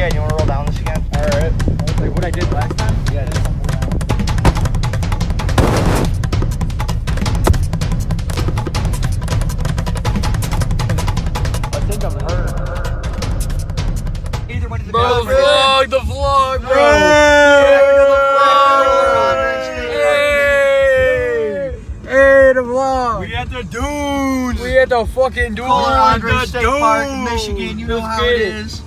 Yeah, you wanna roll down this again? Alright. Like what I did last time? Yeah, just tumble down. I think I'm hurt. Either one is Bro, the vlog, the vlog, bro. Hey, hey, the vlog. We at the dunes. We at the fucking dude. Kohler Andrae the State Park, dunes. Michigan. You know Let's how get it it. is.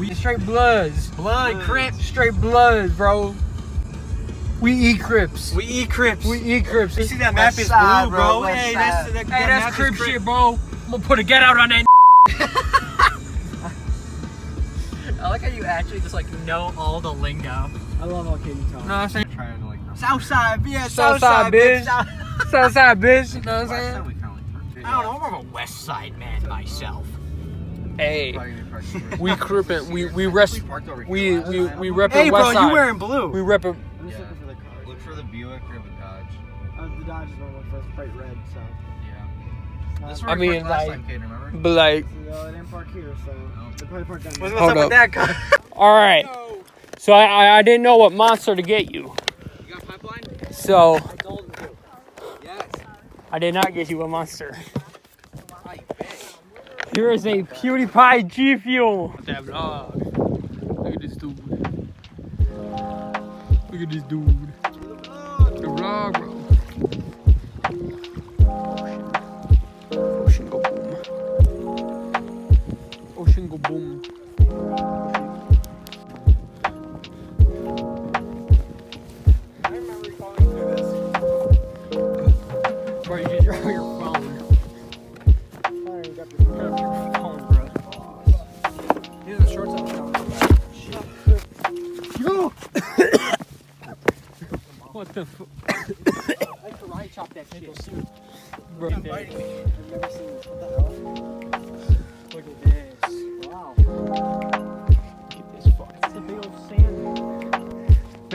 We straight bloods. Blood, Crips. Straight bloods, bro. We eat Crips. We eat Crips. We eat Crips. You see that map West is side, blue, bro, bro. west Hey, side. that's, that, that that's Crip Crip. shit, bro. I'm gonna put a get out on that. I like how you actually just like know all the lingo. I love how Katie talks. No, I'm saying Trying to like. Southside, yeah, Southside, bitch. South- Southside, bitch. You know what I'm saying? time we kind of like. I don't know, I'm more of a West Side man myself. Hey, Probably gonna park here. we crippin'. We we rest. We parked We last we time. we Hey, bro, you wearing blue? We reppin'. I'm Yeah. for the cars. Look for the Buick or the Dodge. Uh, the Dodge is one for bright red, so. Yeah. This I mean, parked last like- time, But like, No, they didn't park here, so. They probably parked down What's, what's Hold up up. with that car? all right. So I, I I didn't know what monster to get you. You got pipeline? So I told him. Yes. I did not get you a monster. Here is a PewDiePie G Fuel. Look at this dude. Look at this dude. The vlog, bro. Ocean go boom. Ocean go boom. I remember calling me this. Bro, you just your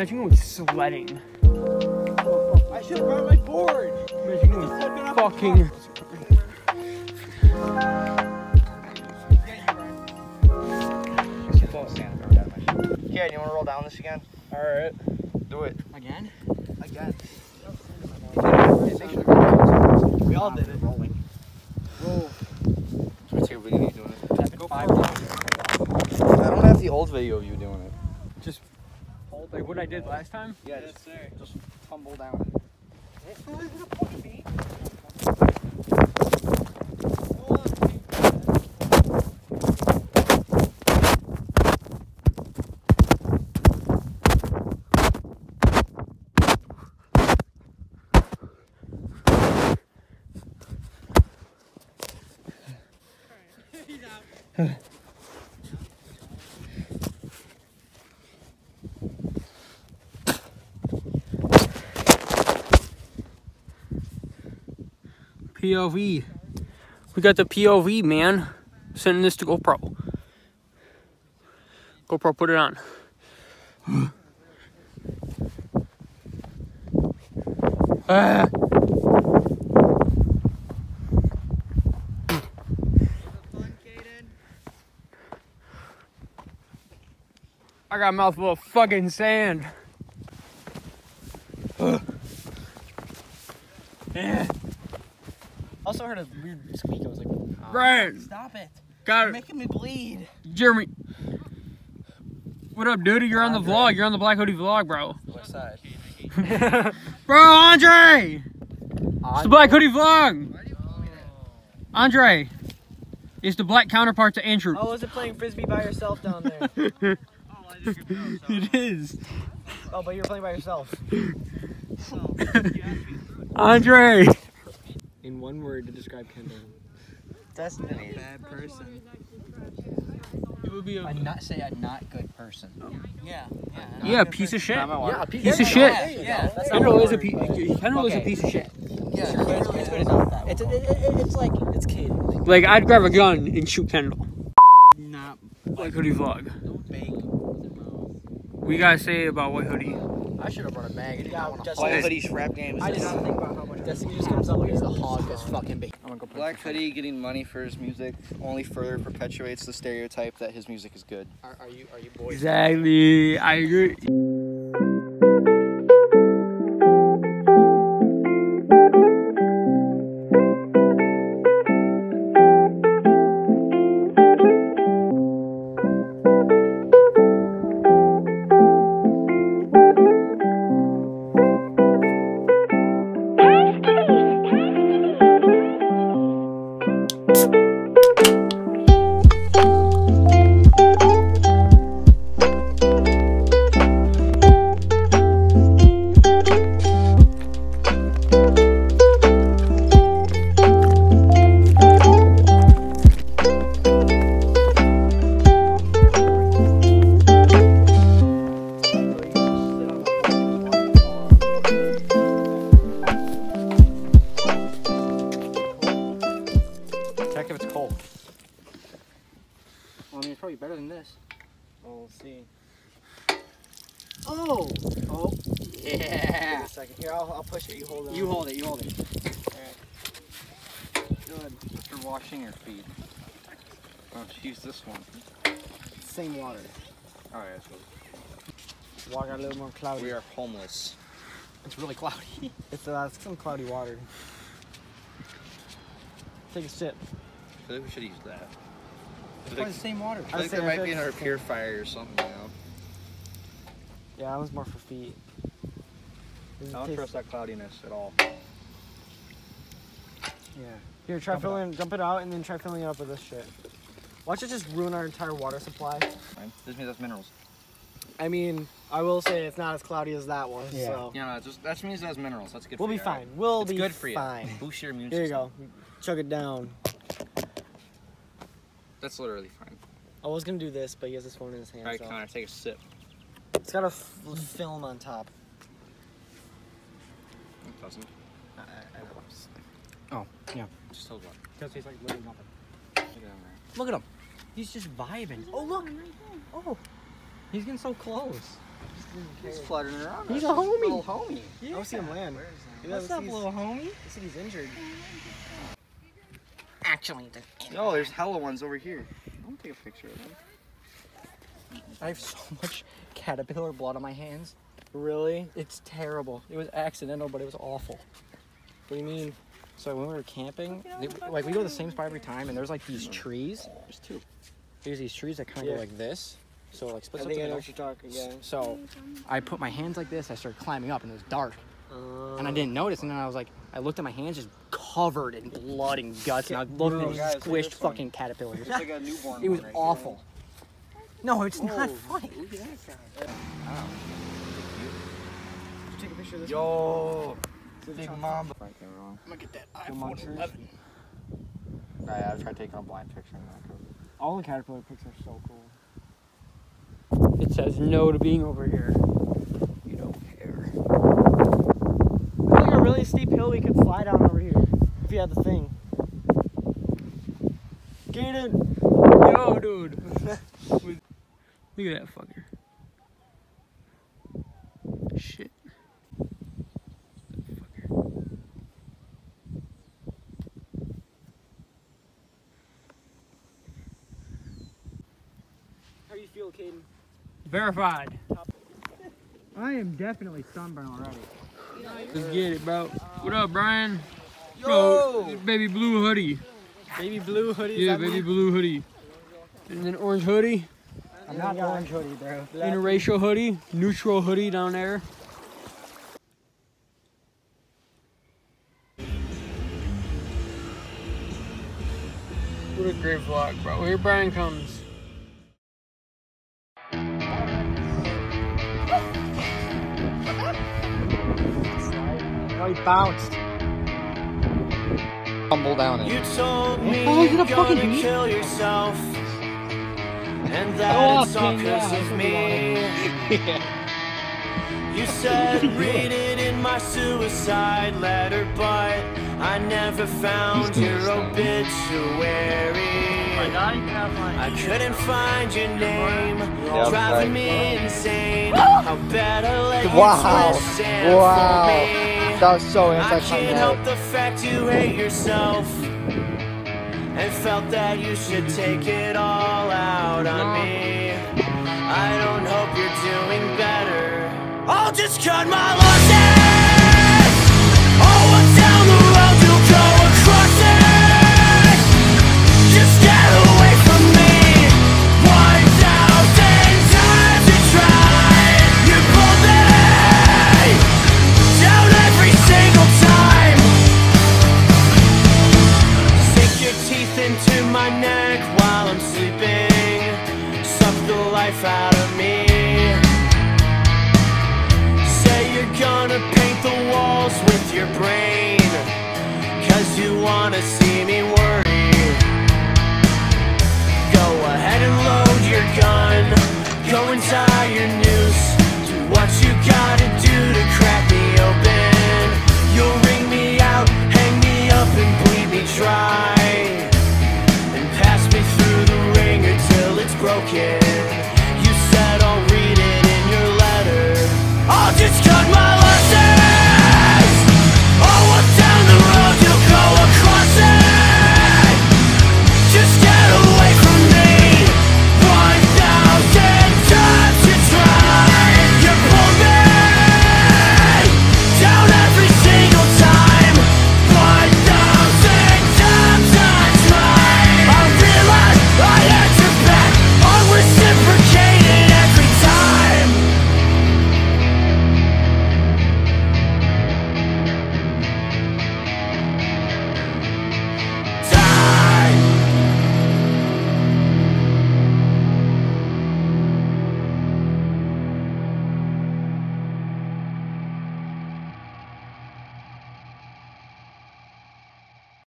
Imagine going sledding. I should have brought my board. Imagine going fucking. Yeah, you wanna roll down this again? Alright. Do it. Again? Again. We all did it. Rolling. Roll. Let's take a video of you doing it. I don't have the old video of you doing it. Just like what I did last time. Yeah, just, just tumble down. POV. We got the POV, man. Sending this to GoPro. GoPro, put it on. Ah. I got a mouthful of fucking sand. Also heard a weird squeak. I was like, oh, Right. stop it. Got You're it. making me bleed. Jeremy. What up, dude? You're on the vlog. You're on the Black Hoodie vlog, bro. West Side. bro, Andre! It's the Black Hoodie vlog! Oh. Andre! It's the black counterpart to Andrew. Oh, was it playing frisbee by yourself down there? oh, it is. Oh, but you're playing by yourself. Andre! In one word to describe Kendall. Destiny. A bad person. You would be a I not say a not good person. Yeah. Yeah. yeah, piece of shit. Yeah, a Piece of shit. Yeah. That's Kendall is a piece. Kendall is a piece of shit. Yeah, but it's, it's, but it's not that. It's, it, it, it's like it's kid. Like I'd grab a gun and shoot Kendall. Not Black Hoodie vlog. Big. We gotta say about White Hoodie. I should have brought a bag. I did not want to White haul. Hoodie's rap game I did this. not think about how much. Destiny just comes up and he's the hog that's fucking big. I'm gonna go play. Black Hoodie getting money for his music only further perpetuates the stereotype that his music is good. Are, are you are you boys? Exactly. I agree. Check if it's cold. Well, I mean, it's probably better than this. Well, we'll see. Oh! Oh. Yeah. Wait a second. Here, I'll, I'll push it. You hold it. You hold it. You hold it. Good. After washing your feet. Oh, use this one. Same water. Oh, yeah, so Water got a little more cloudy. we are homeless. It's really cloudy. It's, uh, it's some cloudy water. Take a sip. I think we should use that. I feel Probably like, the same water. I feel like there might be another purifier or something, you know? Yeah, that one's more for feet. I don't taste- trust that cloudiness at all. Yeah. Here, try filling, dump it out, and then try filling it up with this shit. Watch it just ruin our entire water supply. Right? This means that's minerals. I mean, I will say it's not as cloudy as that was. Yeah. So Yeah, no, just, that means it has minerals. That's good we'll for be you. alright? fine. We'll It's be good for you. fine. Boost your immune Here you system. go. Chug it down. That's literally fine. I was gonna do this, but he has his phone in his hand. Alright, so. Connor, take a sip. It's got a f- film on top. It doesn't. I, I, Oh, yeah. Just hold on. Because he's like literally nothing. Look at him. Look at him. He's just vibing. Oh look. Right Oh, he's getting so close. He's fluttering around. He's us. a homie. Little homie. Yeah. I don't see him land. Yeah, What's let's up, little homie? He said he's injured. Actually, No, there's hella ones over here. I'm gonna take a picture of them. I have so much caterpillar blood on my hands. Really? It's terrible. It was accidental, but it was awful. What do you mean? So when we were camping, they, like we go to the same spot every time, and there's like these trees. There's two. There's these trees that kind of Yeah. go like this. So like I splits up think the I know what you're talking. Yeah. So I put my hands like this. I started climbing up, and it was dark, Uh, and I didn't notice. And then I was like, I looked at my hands, just covered in blood and guts, and I looked Bro, at these guys, squished this one. fucking caterpillars. It's like a newborn It was one right here. awful. No, it's not Whoa. funny. Take a picture of this. Yo, one. big mamba. Right there, wrong. Look at that The monsters. Alright, I'll try taking a blind picture. All the caterpillar pics are so cool. It says no to being over here. You don't care. It's like a really steep hill we could slide down over here if you had the thing. Gaten! Yo, dude. Look at that fucker. Shit. How you feel, Caden? Verified. I am definitely sunburned already. Let's get it, bro. What up, Brian? Bro, baby blue hoodie. Baby blue hoodie. Yeah, baby blue hoodie. And then orange hoodie. I'm not orange hoodie, bro. Interracial hoodie. Neutral hoodie down there. What a great vlog, bro. Here Brian comes. Oh, he bounced. Tumble down in. You told me Oh, is it a you're fucking gonna bee? kill yourself And Oh, it's all okay, yeah, cause I of forgot. me You said read it in my suicide letter But I never found your obituary I couldn't find your name, Yeah, driving right. me insane. How bad I let you Wow. twist and Wow. That was so I can't help the fact you hate yourself and felt that you should take it all out on me. I don't hope you're doing better. I'll just cut my losses. Into my neck while I'm sleeping. Suck the life out of me. Say you're gonna paint the walls with your brain. Cause you wanna see me worry. Go ahead and load your gun. Go and tie your noose.